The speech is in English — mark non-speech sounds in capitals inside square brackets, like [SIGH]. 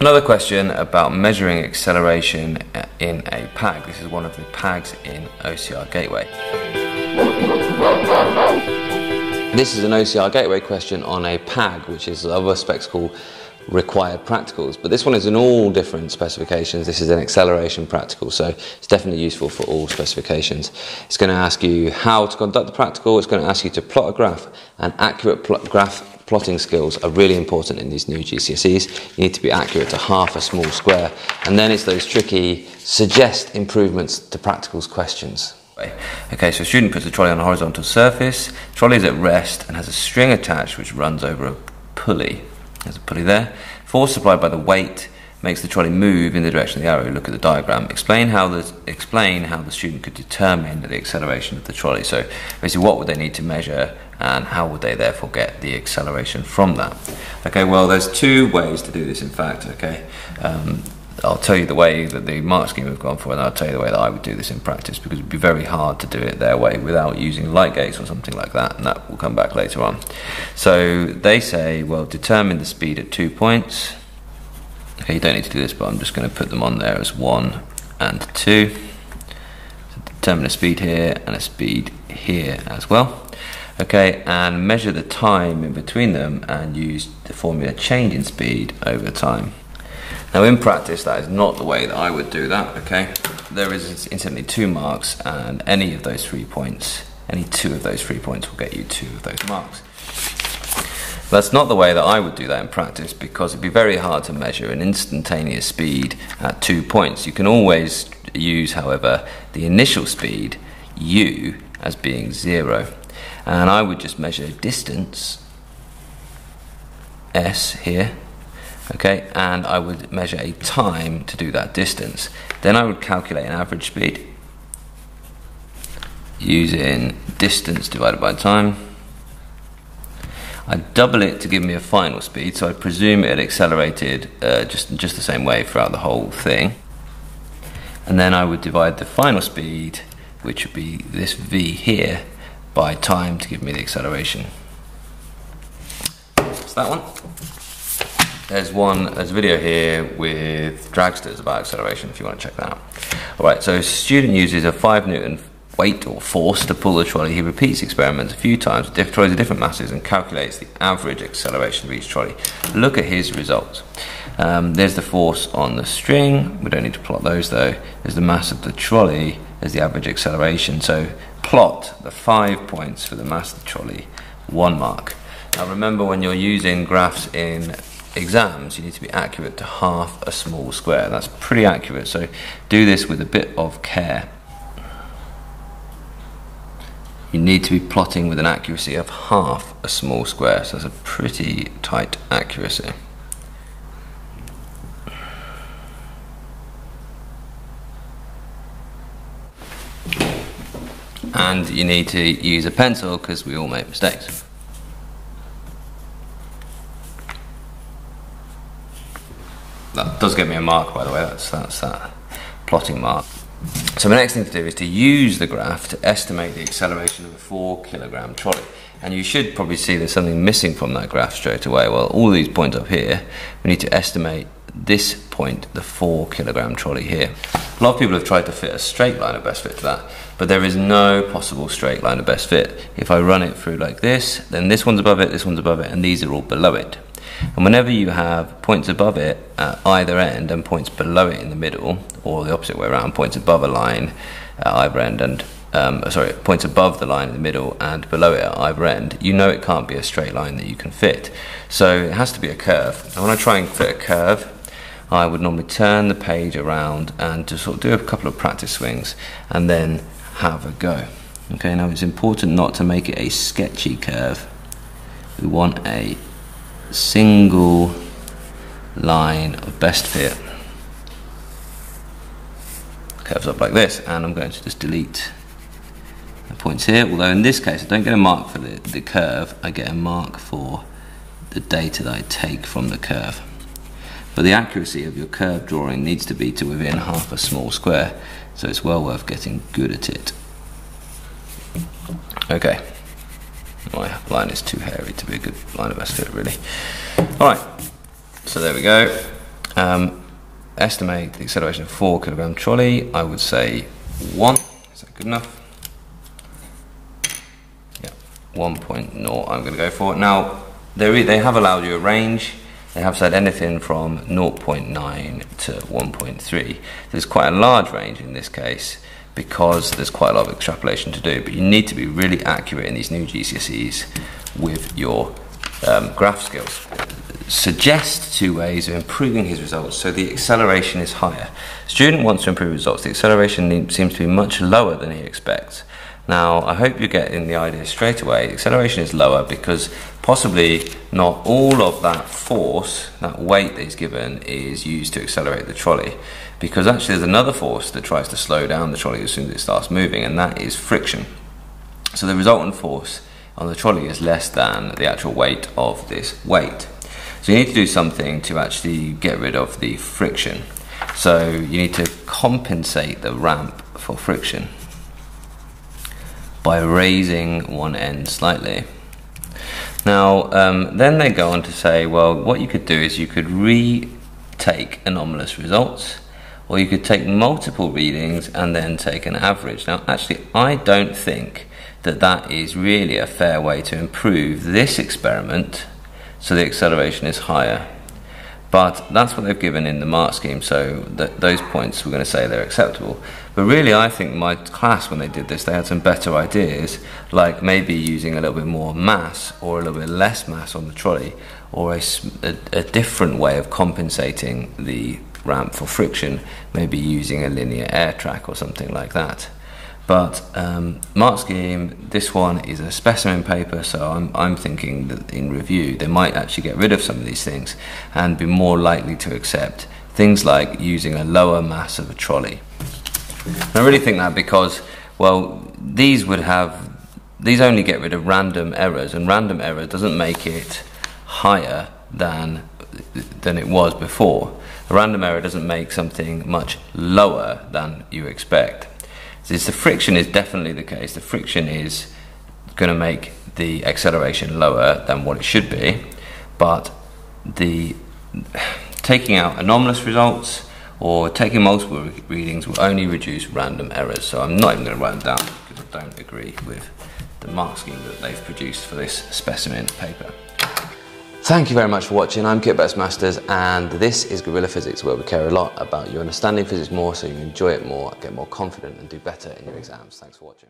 Another question about measuring acceleration in a PAG. This is one of the PAGs in OCR Gateway. This is an OCR Gateway question on a PAG, which is other specs called required practicals. But this one is in all different specifications. This is an acceleration practical, so it's definitely useful for all specifications. It's going to ask you how to conduct the practical. It's going to ask you to plot a graph. An accurate graph plotting skills are really important in these new GCSEs. You need to be accurate to half a small square. And then it's those tricky suggest improvements to practicals questions. Okay, so a student puts a trolley on a horizontal surface, trolley is at rest and has a string attached which runs over a pulley. There's a pulley there. Force supplied by the weight makes the trolley move in the direction of the arrow. Look at the diagram. Explain how the explain how the student could determine the acceleration of the trolley. So basically, what would they need to measure, and how would they therefore get the acceleration from that? Okay, well, there's two ways to do this. In fact, okay. Um, I'll tell you the way that the mark scheme have gone for, and I'll tell you the way that I would do this in practice because it'd be very hard to do it their way without using light gates or something like that, and that will come back later on. So they say, well, determine the speed at two points. Okay, you don't need to do this, but I'm just going to put them on there as one and two. So determine a speed here and a speed here as well. Okay, and measure the time in between them and use the formula change in speed over time. Now in practice that is not the way that I would do that, okay? There is instantly two marks and any of those three points, any two of those three points will get you two of those marks. That's not the way that I would do that in practice because it'd be very hard to measure an instantaneous speed at two points. You can always use, however, the initial speed, u, as being zero. And I would just measure distance, s here, okay, and I would measure a time to do that distance. Then I would calculate an average speed using distance divided by time. I'd double it to give me a final speed, so I presume it accelerated uh, just, just the same way throughout the whole thing. And then I would divide the final speed, which would be this v here, by time to give me the acceleration. That's that one. There's one, there's a video here with dragsters about acceleration if you want to check that out. Alright, so a student uses a 5 Newton weight or force to pull the trolley. He repeats experiments a few times with trolleys of different masses and calculates the average acceleration of each trolley. Look at his results. Um, there's the force on the string. We don't need to plot those though. There's the mass of the trolley. There's the average acceleration. So plot the five points for the mass of the trolley, one mark. Now remember when you're using graphs in exams, you need to be accurate to half a small square. That's pretty accurate, so do this with a bit of care. You need to be plotting with an accuracy of half a small square, so that's a pretty tight accuracy. And you need to use a pencil because we all make mistakes. That does get me a mark, by the way. That's that's that plotting mark. So the next thing to do is to use the graph to estimate the acceleration of a four kilogram trolley. And you should probably see there's something missing from that graph straight away. Well, all these points up here, we need to estimate this point, the four kilogram trolley here. A lot of people have tried to fit a straight line of best fit to that, but there is no possible straight line of best fit. If I run it through like this, then this one's above it, this one's above it, and these are all below it. And whenever you have points above it at either end and points below it in the middle, or the opposite way around, points above a line at either end and um, sorry, points above the line in the middle and below it at either end, you know it can't be a straight line that you can fit. So it has to be a curve. And when I try and fit a curve, I would normally turn the page around and just sort of do a couple of practice swings and then have a go. Okay, now it's important not to make it a sketchy curve. We want a single line of best fit. Curves up like this and I'm going to just delete the points here. Although in this case I don't get a mark for the, the curve I get a mark for the data that I take from the curve. But the accuracy of your curve drawing needs to be to within half a small square so it's well worth getting good at it. Okay my line is too hairy to be a good line of best fit really. Alright, so there we go. Um, estimate the acceleration of 4 kilogram trolley, I would say 1. Is that good enough? Yeah, 1.0 I'm going to go for. It. Now, they have allowed you a range. They have said anything from 0.9 to 1.3. There's quite a large range in this case because there's quite a lot of extrapolation to do, but you need to be really accurate in these new GCSEs with your um, graph skills. Suggest two ways of improving his results so the acceleration is higher. Student wants to improve results. The acceleration seems to be much lower than he expects. Now, I hope you're getting the idea straight away. Acceleration is lower because possibly not all of that force, that weight that he's given, is used to accelerate the trolley. Because actually, there's another force that tries to slow down the trolley as soon as it starts moving, and that is friction. So the resultant force on the trolley is less than the actual weight of this weight. So you need to do something to actually get rid of the friction. So you need to compensate the ramp for friction by raising one end slightly. Now, um, then they go on to say, well, what you could do is you could retake anomalous results, or you could take multiple readings and then take an average. Now, actually, I don't think that that is really a fair way to improve this experiment so the acceleration is higher. But that's what they've given in the mark scheme, so th those points we're going to say they're acceptable. But really, I think my class, when they did this, they had some better ideas, like maybe using a little bit more mass or a little bit less mass on the trolley, or a, a, a different way of compensating the ramp for friction, maybe using a linear air track or something like that. But um, Mark Scheme, this one is a specimen paper, so I'm, I'm thinking that in review they might actually get rid of some of these things and be more likely to accept things like using a lower mass of a trolley. And I really think that because, well, these would have, these only get rid of random errors, and random error doesn't make it higher than than it was before. A random error doesn't make something much lower than you expect is the friction is definitely the case. The friction is going to make the acceleration lower than what it should be, but the [SIGHS] taking out anomalous results or taking multiple re readings will only reduce random errors. So I'm not even going to write them down because I don't agree with the scheme that they've produced for this specimen paper. Thank you very much for watching. I'm Kit Betts-Masters and this is Gorilla Physics where we care a lot about you understanding physics more so you enjoy it more, get more confident and do better in your exams. Thanks for watching.